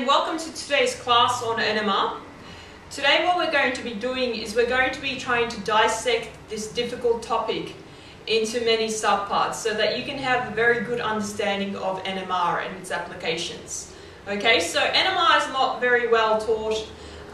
and welcome to today's class on NMR. Today what we're going to be doing is we're going to be trying to dissect this difficult topic into many subparts so that you can have a very good understanding of NMR and its applications. Okay, so NMR is not very well taught.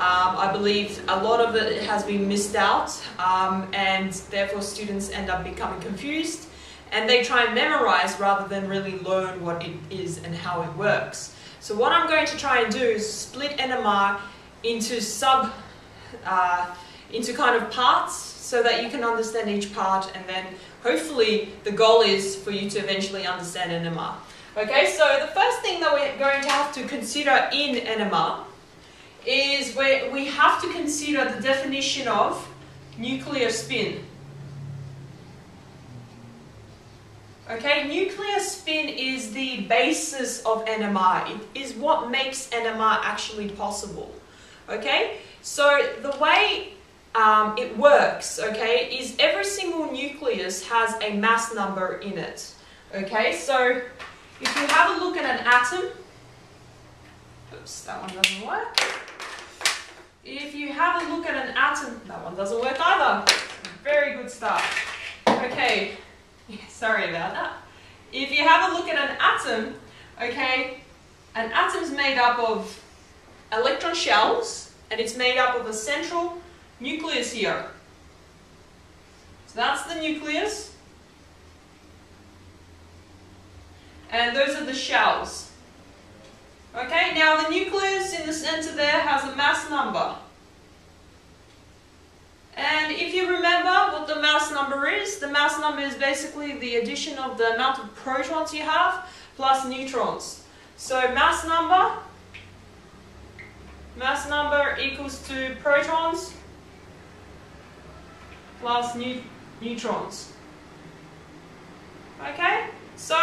Um, I believe a lot of it has been missed out um, and therefore students end up becoming confused and they try and memorize rather than really learn what it is and how it works. So what I'm going to try and do is split NMR into sub, uh, into kind of parts so that you can understand each part and then hopefully the goal is for you to eventually understand NMR. Okay, so the first thing that we're going to have to consider in NMR is where we have to consider the definition of nuclear spin. Okay, nuclear spin is the basis of NMR. It is what makes NMR actually possible. Okay, so the way um, it works, okay, is every single nucleus has a mass number in it. Okay, so if you have a look at an atom, oops, that one doesn't work. If you have a look at an atom, that one doesn't work either. Very good start. Okay, Sorry about that. If you have a look at an atom, okay, an atom is made up of electron shells and it's made up of a central nucleus here. So that's the nucleus. And those are the shells. Okay, now the nucleus in the center there has a mass number. And if you remember what the mass number is, the mass number is basically the addition of the amount of protons you have plus neutrons. So mass number, mass number equals to protons plus ne neutrons. Okay, so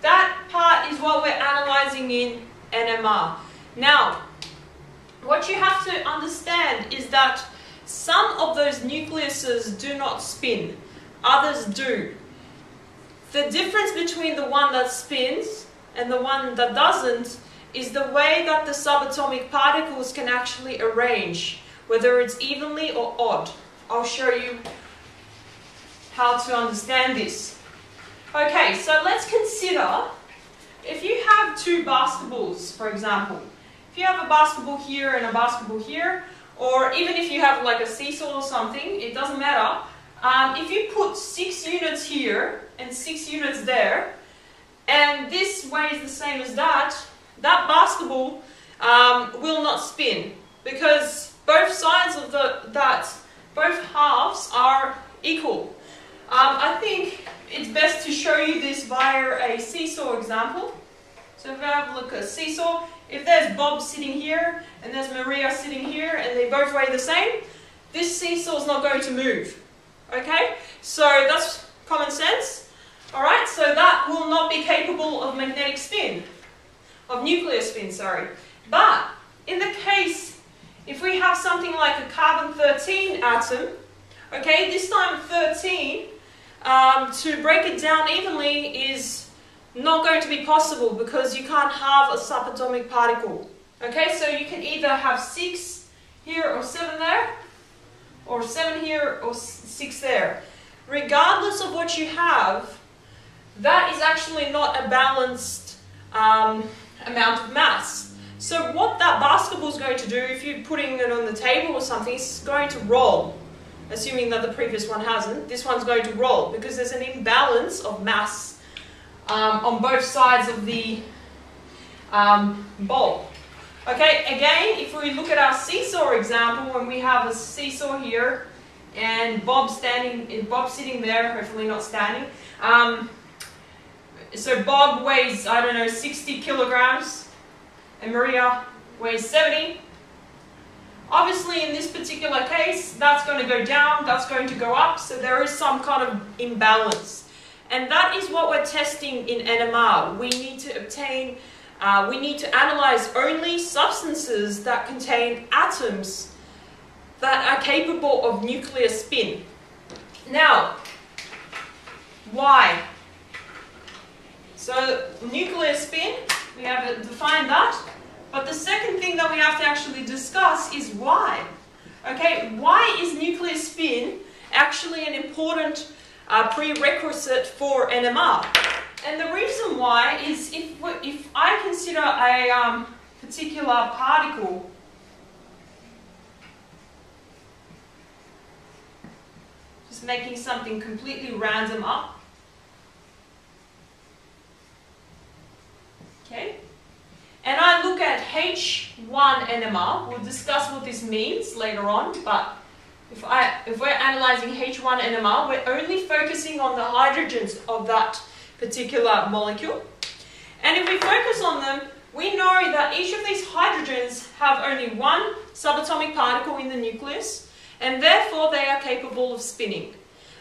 that part is what we're analyzing in NMR. Now, what you have to understand is that some of those nucleuses do not spin, others do. The difference between the one that spins and the one that doesn't is the way that the subatomic particles can actually arrange, whether it's evenly or odd. I'll show you how to understand this. Okay, so let's consider if you have two basketballs, for example. If you have a basketball here and a basketball here, or even if you have like a seesaw or something, it doesn't matter. Um, if you put six units here and six units there, and this weighs the same as that, that basketball um, will not spin because both sides of the that both halves are equal. Um, I think it's best to show you this via a seesaw example. So if I have a look at a seesaw, if there's Bob sitting here and there's Maria sitting here and they both weigh the same, this seesaw is not going to move. Okay? So that's common sense. Alright, so that will not be capable of magnetic spin, of nuclear spin, sorry. But in the case, if we have something like a carbon-13 atom, okay, this time 13, um, to break it down evenly is not going to be possible because you can't have a subatomic particle. Okay, so you can either have 6 here or 7 there, or 7 here or 6 there. Regardless of what you have, that is actually not a balanced um, amount of mass. So what that basketball is going to do, if you're putting it on the table or something, it's going to roll. Assuming that the previous one hasn't, this one's going to roll because there's an imbalance of mass um, on both sides of the um, bowl. Okay, again, if we look at our seesaw example, when we have a seesaw here, and Bob standing, Bob sitting there, hopefully not standing. Um, so Bob weighs, I don't know, 60 kilograms, and Maria weighs 70. Obviously, in this particular case, that's going to go down, that's going to go up, so there is some kind of imbalance. And that is what we're testing in NMR. We need to obtain, uh, we need to analyze only substances that contain atoms that are capable of nuclear spin. Now, why? So nuclear spin we have defined that. But the second thing that we have to actually discuss is why. Okay, why is nuclear spin actually an important uh, prerequisite for NMR? And the reason why is if, if I consider a um, particular particle just making something completely random up. Okay? And I look at H1 NMR. We'll discuss what this means later on, but if, I, if we're analyzing H1 NMR, we're only focusing on the hydrogens of that particular molecule. And if we focus on them, we know that each of these hydrogens have only one subatomic particle in the nucleus, and therefore they are capable of spinning.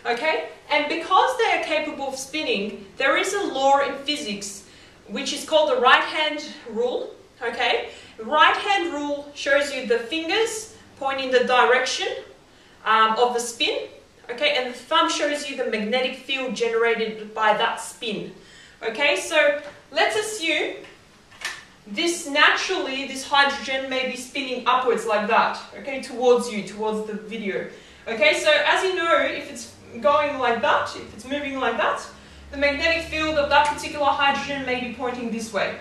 Okay? And because they are capable of spinning, there is a law in physics which is called the right-hand rule. Okay? Right-hand rule shows you the fingers pointing the direction um, of the spin. Okay, and the thumb shows you the magnetic field generated by that spin. Okay, so let's assume this naturally, this hydrogen may be spinning upwards like that, okay, towards you, towards the video. Okay, so as you know, if it's going like that, if it's moving like that, the magnetic field of that particular hydrogen may be pointing this way.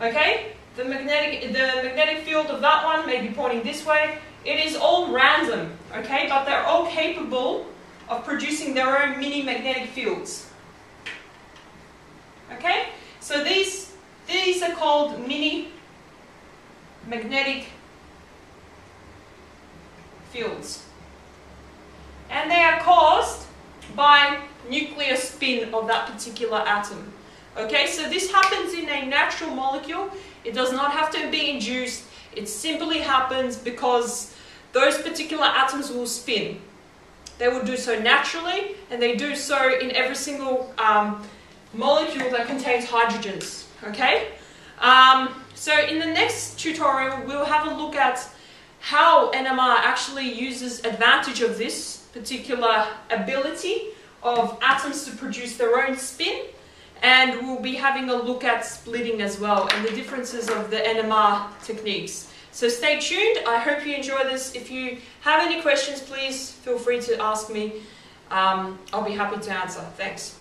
Okay, the magnetic, the magnetic field of that one may be pointing this way. It is all random, okay, but they're all capable of producing their own mini magnetic fields. Okay? So these, these are called mini magnetic fields. And they are caused by nuclear spin of that particular atom. Okay, so this happens in a natural molecule. It does not have to be induced. It simply happens because those particular atoms will spin. They will do so naturally, and they do so in every single um, molecule that contains hydrogens. Okay? Um, so in the next tutorial, we'll have a look at how NMR actually uses advantage of this particular ability of atoms to produce their own spin and we'll be having a look at splitting as well and the differences of the NMR techniques. So stay tuned. I hope you enjoy this. If you have any questions, please feel free to ask me. Um, I'll be happy to answer. Thanks.